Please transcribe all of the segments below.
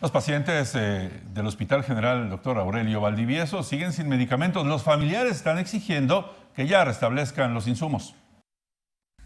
Los pacientes eh, del Hospital General Dr. Aurelio Valdivieso siguen sin medicamentos. Los familiares están exigiendo que ya restablezcan los insumos.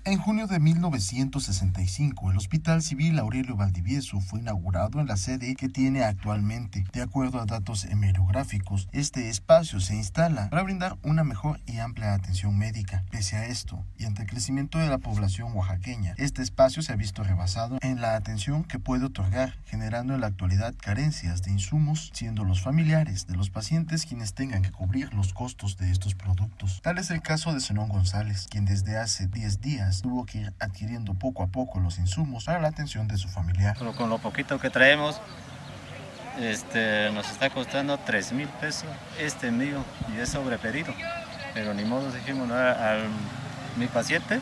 En junio de 1965, el Hospital Civil Aurelio Valdivieso fue inaugurado en la sede que tiene actualmente. De acuerdo a datos hemerográficos, este espacio se instala para brindar una mejor y amplia atención médica. Pese a esto, y ante el crecimiento de la población oaxaqueña, este espacio se ha visto rebasado en la atención que puede otorgar, generando en la actualidad carencias de insumos, siendo los familiares de los pacientes quienes tengan que cubrir los costos de estos productos. Tal es el caso de Zenón González, quien desde hace 10 días tuvo que ir adquiriendo poco a poco los insumos para la atención de su familiar. Pero con lo poquito que traemos, este, nos está costando 3 mil pesos este mío y es sobrepedido. Pero ni modo dijimos, a, mi paciente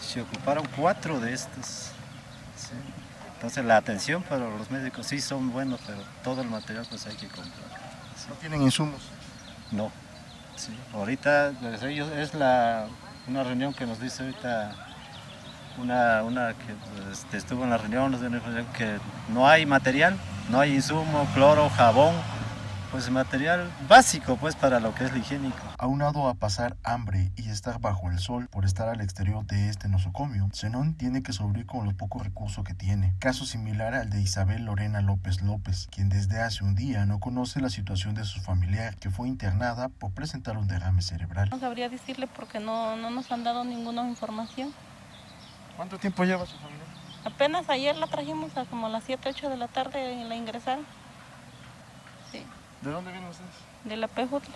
se ocuparon cuatro de estos. Entonces la atención para los médicos sí son buenos, pero todo el material pues hay que comprar. ¿No tienen insumos? No. Ahorita pues, es la una reunión que nos dice ahorita una, una que este, estuvo en la reunión, que no hay material, no hay insumo, cloro, jabón, pues material básico pues para lo que es lo higiénico. Aunado a pasar hambre y estar bajo el sol por estar al exterior de este nosocomio, Zenón tiene que sobrevivir con los pocos recursos que tiene. Caso similar al de Isabel Lorena López López, quien desde hace un día no conoce la situación de su familiar que fue internada por presentar un derrame cerebral. No sabría decirle porque no, no nos han dado ninguna información. ¿Cuánto tiempo lleva su familia? Apenas ayer la trajimos a como las 7, 8 de la tarde y la ingresaron. Sí. ¿De dónde vienen ustedes? De la Pejutla.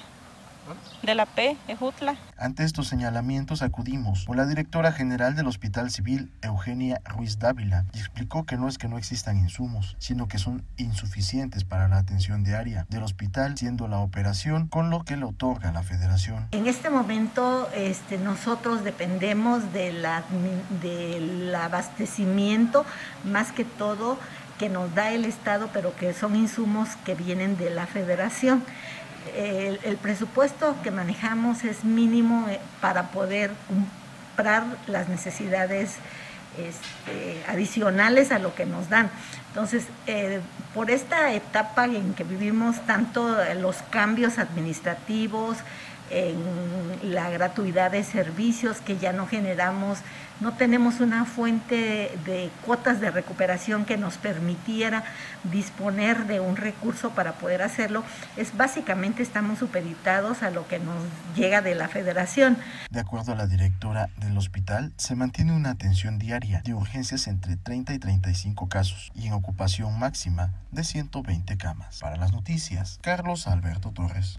De la P, Ejutla. Ante estos señalamientos acudimos con la directora general del Hospital Civil, Eugenia Ruiz Dávila, y explicó que no es que no existan insumos, sino que son insuficientes para la atención diaria del hospital, siendo la operación con lo que le otorga la federación. En este momento este, nosotros dependemos de del abastecimiento, más que todo que nos da el Estado, pero que son insumos que vienen de la federación. El, presupuesto que manejamos es mínimo eh, para poder comprar las necesidades este, adicionales a lo que nos dan. Entonces, eh, por esta etapa en que vivimos tanto los cambios administrativos, en la gratuidad de servicios que ya no generamos, no tenemos una fuente de, cuotas de recuperación que nos permitiera disponer de un recurso para poder hacerlo, es básicamente estamos supeditados a lo que nos llega de la federación. De acuerdo a la directora del hospital, se mantiene una atención diaria de urgencias entre 30 y 35 casos y en ocupación máxima de 120 camas. Para las noticias, Carlos Alberto Torres.